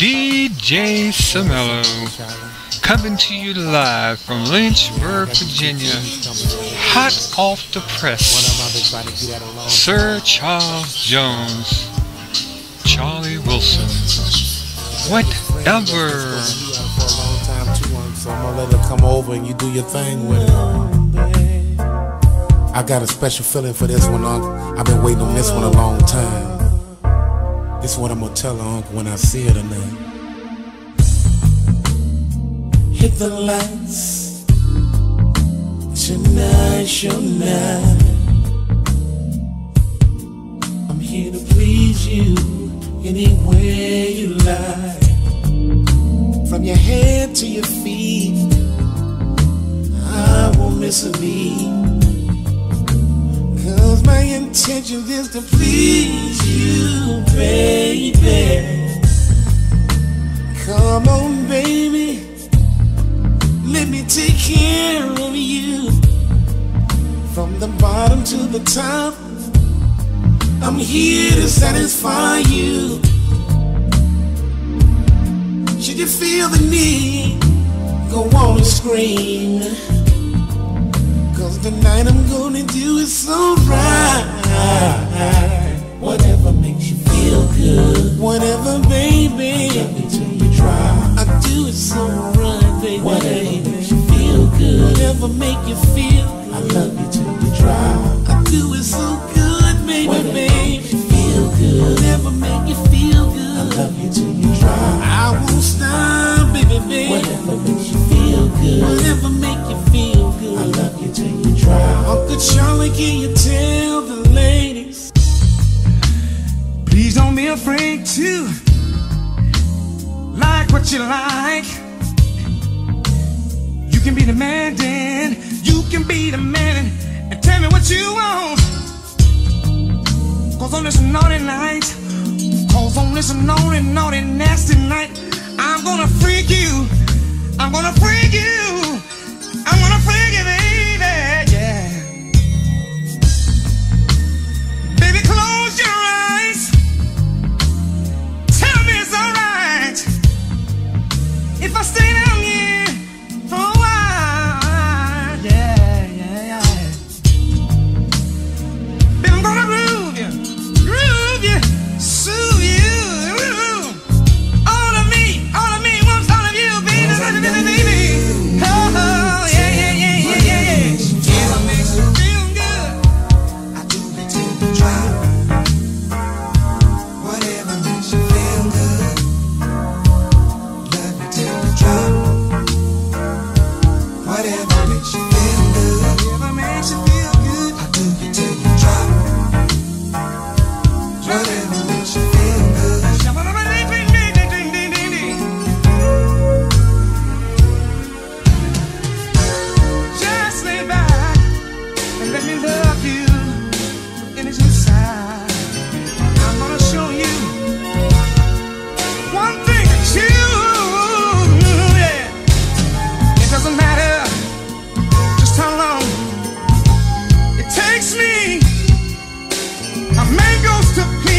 DJ Semelo coming to you live from Lynchburg, Virginia. Hot off the press. Sir Charles Jones, Charlie Wilson, whatever. So I'm gonna let come over and you do your thing with it. I got a special feeling for this one, I've been waiting on this one a long time. This is what I'm gonna tell her, Uncle, when I see her tonight. Hit the lights. Tonight, tonight. I'm here to please you any way you like. From your head to your feet, I won't miss a beat. Cause my intention is to please you, the top, I'm here to satisfy you. Should you feel the need, go on and scream. Cause tonight I'm gonna do it so right. Whatever makes you feel good. Whatever, baby. I love you try. I do it so right, baby. Whatever makes you feel good. Whatever make you feel good. I love you. I do it so good, baby, Whatever baby. Makes you feel good. Whatever make you feel good. I love you till you try. I won't stop, baby, baby. Whatever makes you feel good. Whatever make you feel good. I love you till you try. Uncle Charlie, can you tell the ladies? Please don't be afraid to like what you like. You can be the man, then you can be the man this naughty, naughty, nasty night, I'm gonna freak you. I'm gonna freak you.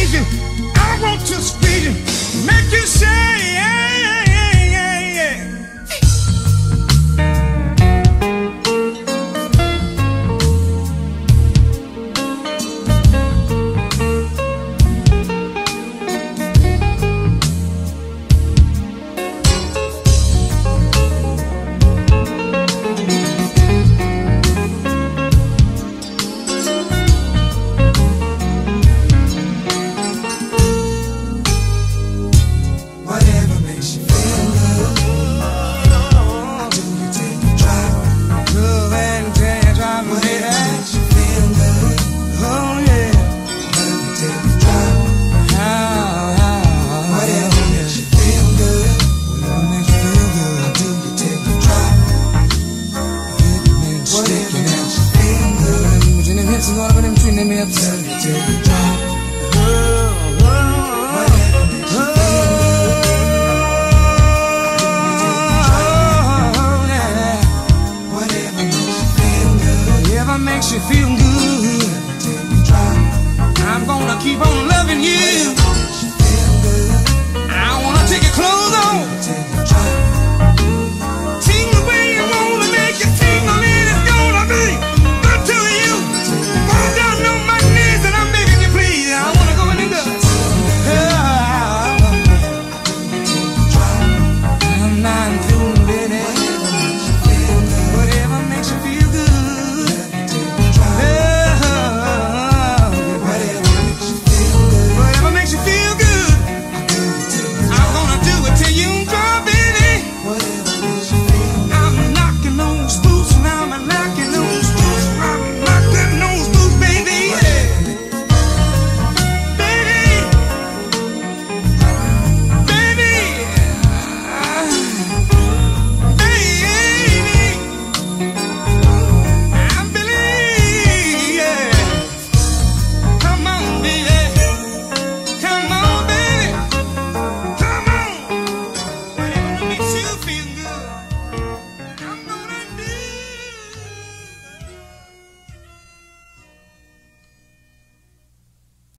squeeze you. I want to squeeze you. Make you say, yeah. This is what I've been feeling me upset. Take makes you feel good. I'm gonna keep on loving you. I wanna take you close.